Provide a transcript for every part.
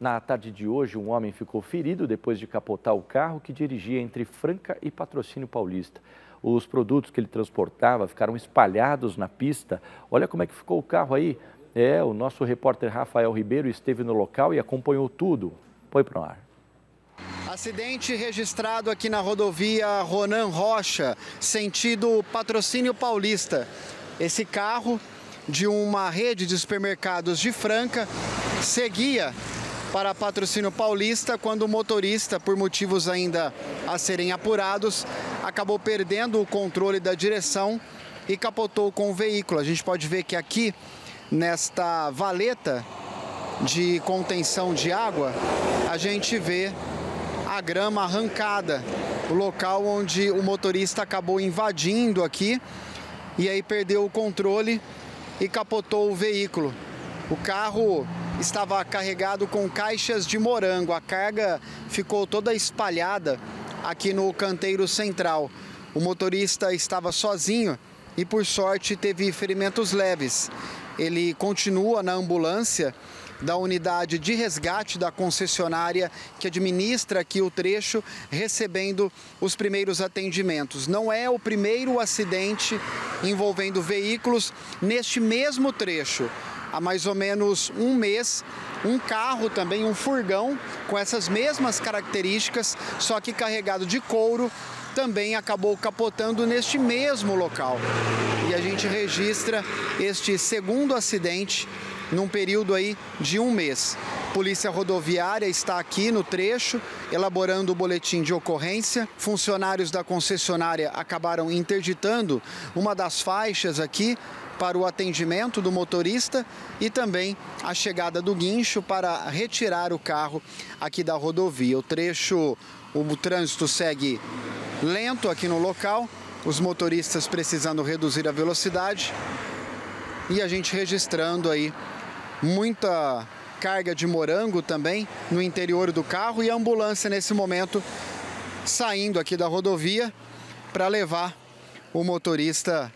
Na tarde de hoje, um homem ficou ferido depois de capotar o carro que dirigia entre Franca e Patrocínio Paulista. Os produtos que ele transportava ficaram espalhados na pista. Olha como é que ficou o carro aí. É, o nosso repórter Rafael Ribeiro esteve no local e acompanhou tudo. Põe para o ar. Acidente registrado aqui na rodovia Ronan Rocha, sentido Patrocínio Paulista. Esse carro de uma rede de supermercados de Franca seguia para Patrocínio Paulista quando o motorista, por motivos ainda a serem apurados, acabou perdendo o controle da direção e capotou com o veículo. A gente pode ver que aqui, nesta valeta de contenção de água, a gente vê a grama arrancada, o local onde o motorista acabou invadindo aqui e aí perdeu o controle e capotou o veículo. O carro estava carregado com caixas de morango. A carga ficou toda espalhada aqui no canteiro central. O motorista estava sozinho e, por sorte, teve ferimentos leves. Ele continua na ambulância da unidade de resgate da concessionária que administra aqui o trecho, recebendo os primeiros atendimentos. Não é o primeiro acidente envolvendo veículos neste mesmo trecho há mais ou menos um mês um carro também, um furgão com essas mesmas características, só que carregado de couro, também acabou capotando neste mesmo local. E a gente registra este segundo acidente num período aí de um mês. Polícia Rodoviária está aqui no trecho, elaborando o boletim de ocorrência. Funcionários da concessionária acabaram interditando uma das faixas aqui para o atendimento do motorista e também a chegada do guincho para retirar o carro aqui da rodovia. O trecho, o trânsito segue lento aqui no local, os motoristas precisando reduzir a velocidade e a gente registrando aí muita carga de morango também no interior do carro e a ambulância nesse momento saindo aqui da rodovia para levar o motorista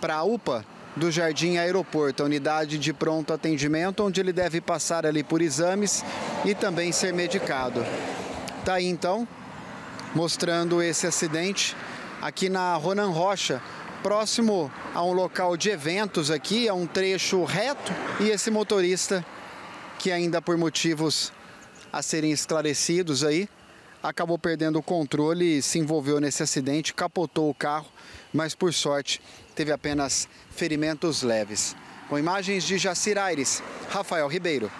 para a UPA do Jardim Aeroporto, a unidade de pronto atendimento, onde ele deve passar ali por exames e também ser medicado. Tá aí então, mostrando esse acidente aqui na Ronan Rocha, próximo a um local de eventos aqui, é um trecho reto e esse motorista que ainda por motivos a serem esclarecidos aí, acabou perdendo o controle e se envolveu nesse acidente, capotou o carro, mas por sorte teve apenas ferimentos leves. Com imagens de Jacir Aires, Rafael Ribeiro.